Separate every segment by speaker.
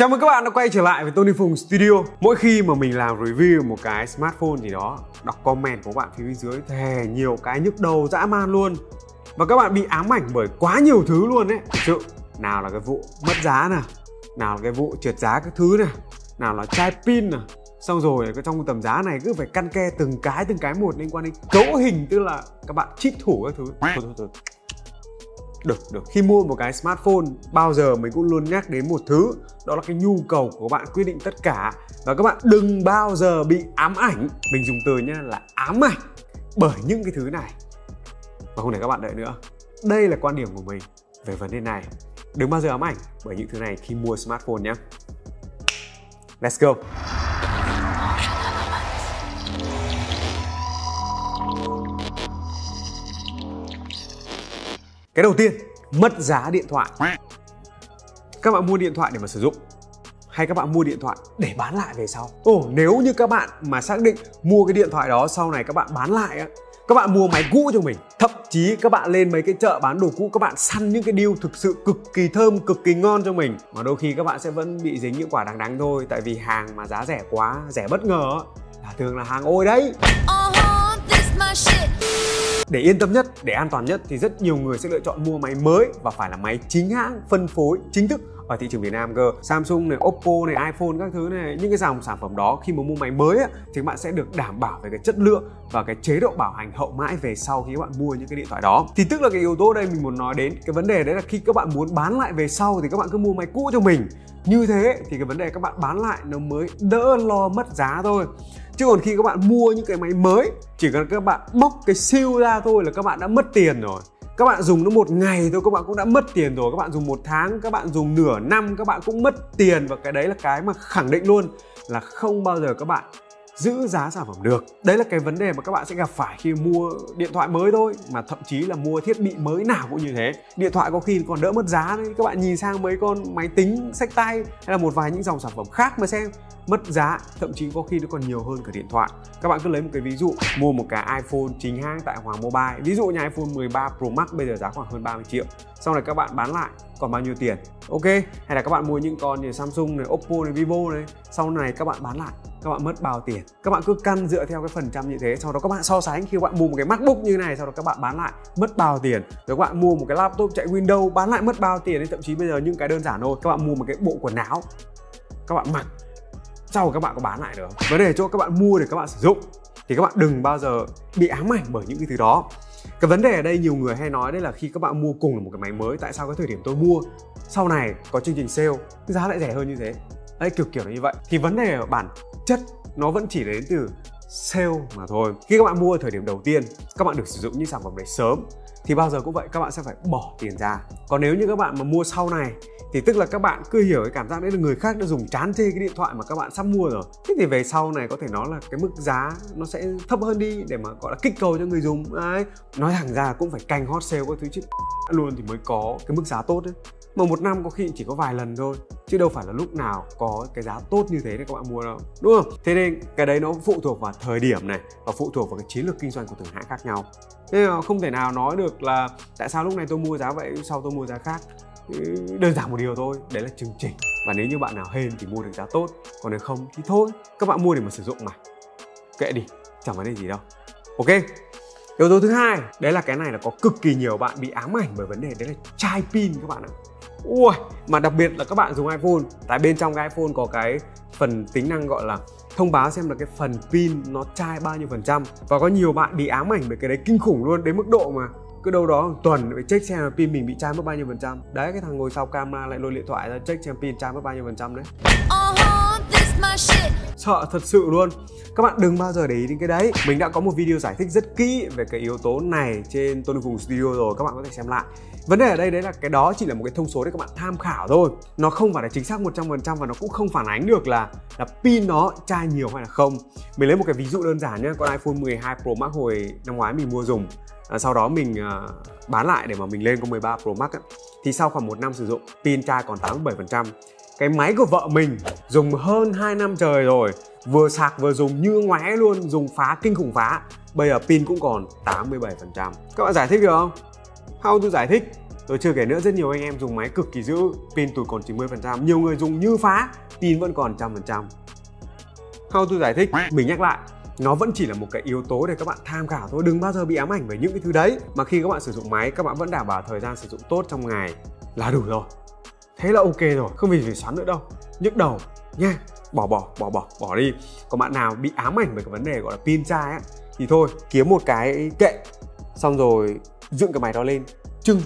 Speaker 1: Chào mừng các bạn đã quay trở lại với Tony Phùng Studio. Mỗi khi mà mình làm review một cái smartphone gì đó, Đọc comment của các bạn phía bên dưới Thề nhiều cái nhức đầu, dã man luôn. Và các bạn bị ám ảnh bởi quá nhiều thứ luôn đấy Thật sự, Nào là cái vụ mất giá nè Nào là cái vụ trượt giá các thứ nè Nào là chai pin nè Xong rồi trong tầm giá này cứ phải căn ke từng cái từng cái một liên quan đến cấu hình, Tức là các bạn trích thủ các thứ. Thôi thôi thôi được được. Khi mua một cái smartphone, bao giờ mình cũng luôn nhắc đến một thứ. Đó là cái nhu cầu của bạn quyết định tất cả. Và các bạn đừng bao giờ bị ám ảnh. Mình dùng từ nhá là ám ảnh bởi những cái thứ này. Và không để các bạn đợi nữa. Đây là quan điểm của mình về vấn đề này. Đừng bao giờ ám ảnh bởi những thứ này khi mua smartphone nhé let's go. Cái đầu tiên, mất giá điện thoại. Các bạn mua điện thoại để mà sử dụng hay các bạn mua điện thoại để bán lại về sau. Ồ, nếu như các bạn mà xác định mua cái điện thoại đó sau này các bạn bán lại á, các bạn mua máy cũ cho mình thậm chí các bạn lên mấy cái chợ bán đồ cũ các bạn săn những cái deal thực sự cực kỳ thơm cực kỳ ngon cho mình mà đôi khi các bạn sẽ vẫn bị dính những quả đáng đáng thôi tại vì hàng mà giá rẻ quá rẻ bất ngờ là thường là hàng ôi đấy uh-huh, để yên tâm nhất, để an toàn nhất thì rất nhiều người sẽ lựa chọn mua máy mới và phải là máy chính hãng, phân phối chính thức ở thị trường Việt Nam cơ. Samsung này, Oppo này, iPhone các thứ này những cái dòng sản phẩm đó khi mà mua máy mới ấy, thì các bạn sẽ được đảm bảo về cái chất lượng và cái chế độ bảo hành hậu mãi về sau khi các bạn mua những cái điện thoại đó. Thì tức là cái yếu tố đây mình muốn nói đến cái vấn đề đấy là khi các bạn muốn bán lại về sau thì các bạn cứ mua máy cũ cho mình. Như thế thì cái vấn đề các bạn bán lại nó mới đỡ lo mất giá thôi chứ còn khi các bạn mua những cái máy mới, chỉ cần các bạn bóc cái siêu ra thôi là các bạn đã mất tiền rồi. Các bạn dùng nó một ngày thôi, các bạn cũng đã mất tiền rồi. Các bạn dùng một tháng, các bạn dùng nửa năm, các bạn cũng mất tiền. Và cái đấy là cái mà khẳng định luôn là không bao giờ các bạn giữ giá sản phẩm được. Đấy là cái vấn đề mà các bạn sẽ gặp phải khi mua điện thoại mới thôi, mà thậm chí là mua thiết bị mới nào cũng như thế. Điện thoại có khi còn đỡ mất giá đấy. Các bạn nhìn sang mấy con máy tính, sách tay hay là một vài những dòng sản phẩm khác mà xem, mất giá, thậm chí có khi nó còn nhiều hơn cả điện thoại. Các bạn cứ lấy một cái ví dụ, mua một cái iPhone chính hãng tại Hoàng Mobile. Ví dụ như iPhone 13 Pro Max bây giờ giá khoảng hơn 30 triệu. Sau này các bạn bán lại, còn bao nhiêu tiền? Ok. Hay là các bạn mua những con như Samsung này, Oppo này, Vivo này. Sau này các bạn bán lại các bạn mất bao tiền các bạn cứ căn dựa theo cái phần trăm như thế sau đó các bạn so sánh khi các bạn mua một cái MacBook như này sau đó các bạn bán lại mất bao tiền rồi các bạn mua một cái laptop chạy Windows bán lại mất bao tiền thậm chí bây giờ những cái đơn giản thôi các bạn mua một cái bộ quần áo các bạn mặc sau các bạn có bán lại được vấn đề chỗ các bạn mua để các bạn sử dụng thì các bạn đừng bao giờ bị ám ảnh bởi những cái thứ đó cái vấn đề ở đây nhiều người hay nói đấy là khi các bạn mua cùng là một cái máy mới tại sao cái thời điểm tôi mua sau này có chương trình sale giá lại rẻ hơn như thế đấy kiểu kiểu như vậy. Thì vấn đề ở bản chất nó vẫn chỉ đến từ sale mà thôi. Khi các bạn mua ở thời điểm đầu tiên, các bạn được sử dụng những sản phẩm đấy sớm, thì bao giờ cũng vậy, các bạn sẽ phải bỏ tiền ra. Còn nếu như các bạn mà mua sau này, thì tức là các bạn cứ hiểu cái cảm giác đấy là người khác đã dùng chán chê cái điện thoại mà các bạn sắp mua rồi. Thế thì về sau này có thể nói là cái mức giá nó sẽ thấp hơn đi để mà, gọi là, kích cầu cho người dùng. Đấy. Nói thẳng ra cũng phải canh hot sale các thứ chứ. Luôn thì mới có cái mức giá tốt đấy mà một năm có khi chỉ có vài lần thôi, chứ đâu phải là lúc nào có cái giá tốt như thế để các bạn mua đâu, đúng không? Thế nên cái đấy nó phụ thuộc vào thời điểm này và phụ thuộc vào cái chiến lược kinh doanh của từng hãng khác nhau. Nên là không thể nào nói được là tại sao lúc này tôi mua giá vậy, sau tôi mua giá khác. Đơn giản một điều thôi, đấy là chương trình. Và nếu như bạn nào hên thì mua được giá tốt, còn nếu không thì thôi, các bạn mua để mà sử dụng mà. Kệ đi, chẳng vấn đề gì đâu. Ok, yếu tố thứ hai, đấy là cái này là có cực kỳ nhiều bạn bị ám ảnh bởi vấn đề, đấy là chai pin các bạn ạ ui, mà đặc biệt là các bạn dùng iphone. Tại bên trong cái iphone có cái phần tính năng gọi là thông báo xem là cái phần pin nó chai bao nhiêu phần trăm. Và có nhiều bạn bị ám ảnh về cái đấy kinh khủng luôn, đến mức độ mà cứ đâu đó một tuần phải check xem là pin mình bị chai mất bao nhiêu phần trăm. Đấy, cái thằng ngồi sau camera lại lôi điện thoại ra check xem pin chai mất bao nhiêu phần trăm đấy. Sợ thật sự luôn. Các bạn đừng bao giờ để ý đến cái đấy. Mình đã có một video giải thích rất kỹ về cái yếu tố này trên Tony Phùng Studio rồi. Các bạn có thể xem lại vấn đề ở đây đấy là cái đó chỉ là một cái thông số để các bạn tham khảo thôi. Nó không phải là chính xác 100% và nó cũng không phản ánh được là là pin nó chai nhiều hay là không. Mình lấy một cái ví dụ đơn giản nhé con iPhone 12 Pro Max hồi năm ngoái mình mua dùng. À, sau đó mình à, bán lại để mà mình lên con 13 Pro Max ấy. thì sau khoảng một năm sử dụng pin chai còn 87% cái máy của vợ mình dùng hơn 2 năm trời rồi vừa sạc vừa dùng như ngoé luôn dùng phá kinh khủng phá. Bây giờ pin cũng còn 87% các bạn giải thích được không? How to giải thích. Rồi chưa kể nữa rất nhiều anh em dùng máy cực kỳ dữ, pin tụt còn 90% nhiều người dùng như phá pin vẫn còn trăm phần trăm. How tôi giải thích. Mình nhắc lại nó vẫn chỉ là một cái yếu tố để các bạn tham khảo thôi. Đừng bao giờ bị ám ảnh bởi những cái thứ đấy. Mà khi các bạn sử dụng máy các bạn vẫn đảm bảo thời gian sử dụng tốt trong ngày là đủ rồi. Thế là ok rồi không vì phải xoắn nữa đâu. Nhức đầu nha bỏ bỏ bỏ bỏ bỏ đi. Còn bạn nào bị ám ảnh về cái vấn đề gọi là pin chai á thì thôi kiếm một cái kệ. Xong rồi dựng cái máy đó lên. Trưng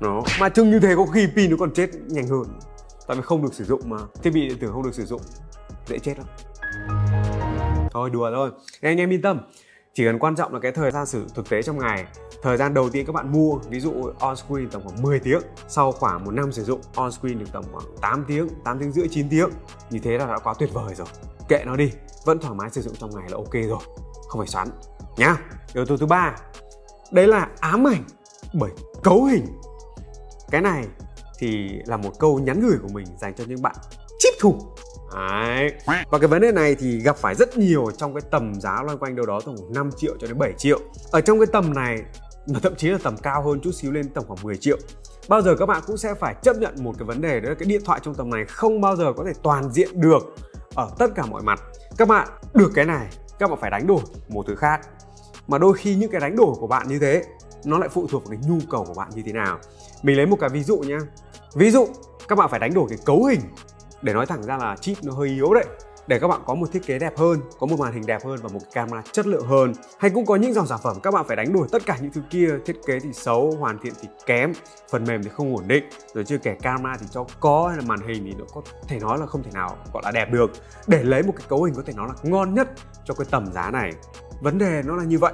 Speaker 1: nó mà trưng như thế có khi pin nó còn chết nhanh hơn. Tại vì không được sử dụng mà. Thiết bị điện tử không được sử dụng. Dễ chết lắm. Thôi, đùa thôi. Anh em yên tâm. Chỉ cần quan trọng là cái thời gian sử thực tế trong ngày. Thời gian đầu tiên các bạn mua, ví dụ on screen tầm khoảng 10 tiếng. Sau khoảng một năm sử dụng, on screen được tầm khoảng 8 tiếng 8 tiếng rưỡi 9 tiếng. Như thế là đã quá tuyệt vời rồi. Kệ nó đi. Vẫn thoải mái sử dụng trong ngày là ok rồi. Không phải xoắn. Nhá. Yếu tố thứ ba đấy là ám ảnh bởi cấu hình cái này thì là một câu nhắn gửi của mình dành cho những bạn chip thủ Đấy. Và cái vấn đề này thì gặp phải rất nhiều trong cái tầm giá loanh quanh đâu đó từ 5 triệu cho đến 7 triệu. Ở trong cái tầm này mà thậm chí là tầm cao hơn chút xíu lên tầm khoảng 10 triệu. Bao giờ các bạn cũng sẽ phải chấp nhận một cái vấn đề đó là cái điện thoại trong tầm này không bao giờ có thể toàn diện được ở tất cả mọi mặt. Các bạn được cái này, các bạn phải đánh đổi một thứ khác. Mà đôi khi những cái đánh đổi của bạn như thế nó lại phụ thuộc vào cái nhu cầu của bạn như thế nào. Mình lấy một cái ví dụ nhé. Ví dụ các bạn phải đánh đổi cái cấu hình để nói thẳng ra là chip nó hơi yếu đấy để các bạn có một thiết kế đẹp hơn, có một màn hình đẹp hơn và một camera chất lượng hơn. Hay cũng có những dòng sản phẩm các bạn phải đánh đổi tất cả những thứ kia, thiết kế thì xấu, hoàn thiện thì kém, phần mềm thì không ổn định, rồi chưa kể camera thì cho có hay là màn hình thì nó có thể nói là không thể nào gọi là đẹp được. Để lấy một cái cấu hình có thể nói là ngon nhất cho cái tầm giá này. Vấn đề nó là như vậy.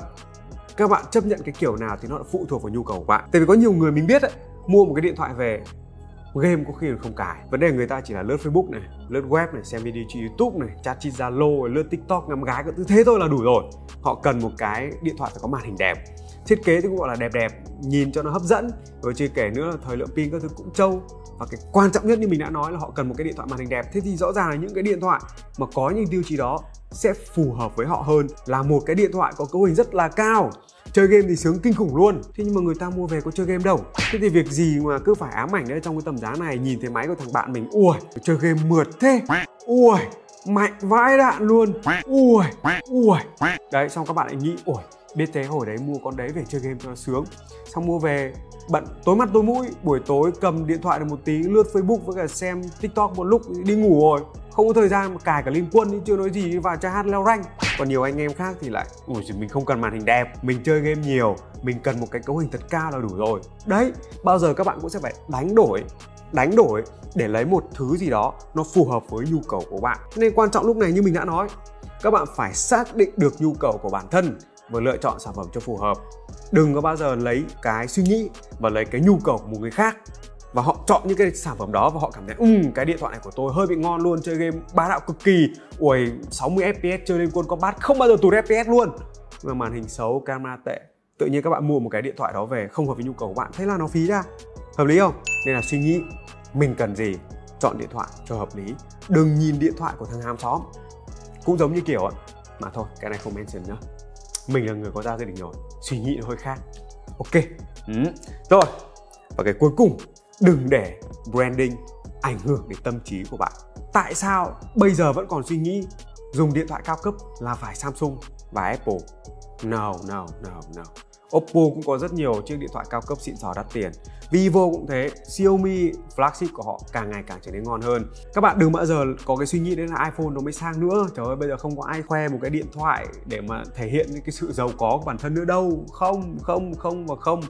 Speaker 1: Các bạn chấp nhận cái kiểu nào thì nó phụ thuộc vào nhu cầu của bạn. Tại vì có nhiều người mình biết ấy, mua một cái điện thoại về game có khi là không cài vấn đề người ta chỉ là lướt facebook này lướt web này xem video trên youtube này chat trên zalo lướt tiktok ngắm gái cứ thế thôi là đủ rồi họ cần một cái điện thoại phải có màn hình đẹp thiết kế thì cũng gọi là đẹp đẹp, nhìn cho nó hấp dẫn. Rồi chưa kể nữa là thời lượng pin các thứ cũng trâu. Và cái quan trọng nhất như mình đã nói là họ cần một cái điện thoại màn hình đẹp. Thế thì rõ ràng là những cái điện thoại mà có những tiêu chí đó sẽ phù hợp với họ hơn là một cái điện thoại có cấu hình rất là cao. Chơi game thì sướng kinh khủng luôn. Thế nhưng mà người ta mua về có chơi game đâu? Thế thì việc gì mà cứ phải ám ảnh đấy trong cái tầm giá này, nhìn thấy máy của thằng bạn mình, ui, chơi game mượt thế. Ui, mạnh vãi đạn luôn. Ui ui. Đấy, xong các bạn lại nghĩ, ui biết thế hồi đấy mua con đấy về chơi game cho sướng. Xong mua về, bận tối mắt tối mũi, buổi tối cầm điện thoại được một tí, lướt facebook với cả xem tiktok một lúc, đi ngủ rồi. Không có thời gian mà cài cả liên quân đi chưa nói gì vào chơi hát leo rank còn nhiều anh em khác thì lại ủi mình không cần màn hình đẹp, mình chơi game nhiều, mình cần một cái cấu hình thật cao là đủ rồi. Đấy, bao giờ các bạn cũng sẽ phải đánh đổi đánh đổi để lấy một thứ gì đó nó phù hợp với nhu cầu của bạn. Nên quan trọng lúc này như mình đã nói, các bạn phải xác định được nhu cầu của bản thân và lựa chọn sản phẩm cho phù hợp. Đừng có bao giờ lấy cái suy nghĩ và lấy cái nhu cầu của một người khác và họ chọn những cái sản phẩm đó và họ cảm thấy um cái điện thoại này của tôi hơi bị ngon luôn, chơi game bá đạo cực kỳ ui 60 fps chơi lên quân combat không bao giờ tụt fps luôn. Mà màn hình xấu, camera tệ, tự nhiên các bạn mua một cái điện thoại đó về không hợp với nhu cầu của bạn, thế là nó phí ra. Hợp lý không? Nên là suy nghĩ, mình cần gì? Chọn điện thoại cho hợp lý. Đừng nhìn điện thoại của thằng hàng xóm. Cũng giống như kiểu ấy mà thôi, cái này không mention nhá mình là người có gia đình rồi suy nghĩ nó hơi khác. Ok. Ừ. rồi và cái cuối cùng đừng để branding ảnh hưởng đến tâm trí của bạn. Tại sao bây giờ vẫn còn suy nghĩ dùng điện thoại cao cấp là phải samsung và apple? No no no no Oppo cũng có rất nhiều chiếc điện thoại cao cấp xịn sò đắt tiền. Vivo cũng thế, Xiaomi flagship của họ càng ngày càng trở nên ngon hơn. Các bạn đừng bao giờ có cái suy nghĩ đấy là iPhone nó mới sang nữa. Trời ơi bây giờ không có ai khoe một cái điện thoại để mà thể hiện cái sự giàu có của bản thân nữa đâu. Không, không, không và không.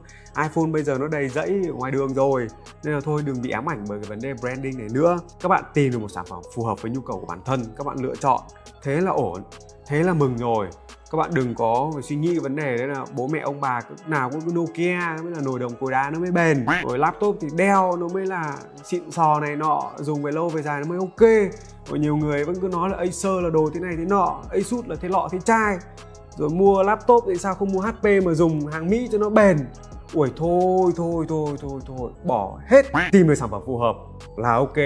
Speaker 1: iPhone bây giờ nó đầy rẫy ngoài đường rồi. Nên là thôi đừng bị ám ảnh bởi cái vấn đề branding này nữa. Các bạn tìm được một sản phẩm phù hợp với nhu cầu của bản thân Các bạn lựa chọn, thế là ổn, thế là mừng rồi các bạn đừng có phải suy nghĩ cái vấn đề đấy là bố mẹ ông bà nào cũng cứ Nokia mới là nồi đồng cối đá, nó mới bền. Rồi laptop thì Dell, nó mới là xịn sò này nọ, dùng về lâu về dài nó mới ok. Rồi nhiều người vẫn cứ nói là Acer là đồ thế này thế nọ, Asus là thế lọ thế chai. Rồi mua laptop thì sao không mua HP mà dùng hàng Mỹ cho nó bền? Ui, thôi thôi thôi thôi thôi, bỏ hết. Tìm được sản phẩm phù hợp là ok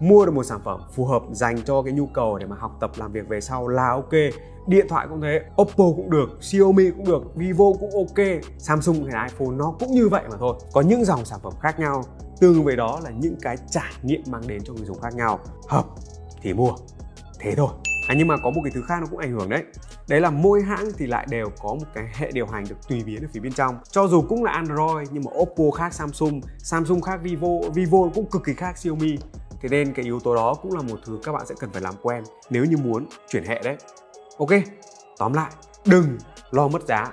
Speaker 1: mua được một sản phẩm phù hợp dành cho cái nhu cầu để mà học tập làm việc về sau là ok. Điện thoại cũng thế, oppo cũng được, xiaomi cũng được, vivo cũng ok. Samsung hay iphone nó cũng như vậy mà thôi. Có những dòng sản phẩm khác nhau. Tương với đó là những cái trải nghiệm mang đến cho người dùng khác nhau. Hợp thì mua. Thế thôi. À nhưng mà có một cái thứ khác nó cũng ảnh hưởng đấy. Đấy là mỗi hãng thì lại đều có một cái hệ điều hành được tùy biến ở phía bên trong. Cho dù cũng là android, nhưng mà oppo khác samsung samsung khác vivo vivo cũng cực kỳ khác xiaomi thế nên cái yếu tố đó cũng là một thứ các bạn sẽ cần phải làm quen nếu như muốn chuyển hệ đấy. Ok, tóm lại, đừng lo mất giá,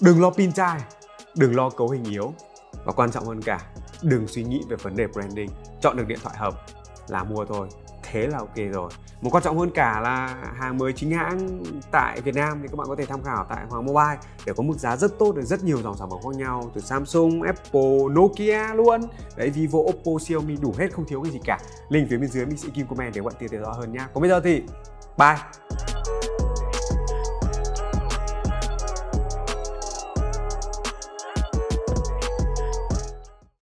Speaker 1: đừng lo pin chai, đừng lo cấu hình yếu và quan trọng hơn cả, đừng suy nghĩ về vấn đề branding, chọn được điện thoại hợp là mua thôi thế là ok rồi. Một quan trọng hơn cả là hàng mới chính hãng tại Việt Nam thì các bạn có thể tham khảo tại Hoàng Mobile để có mức giá rất tốt được rất nhiều dòng sản phẩm khác nhau từ Samsung, Apple, Nokia luôn. Đấy Vivo, Oppo, Xiaomi đủ hết không thiếu cái gì cả. Link phía bên dưới mình sẽ kim comment để bạn tìm hiểu rõ hơn nhá. Còn bây giờ thì bye!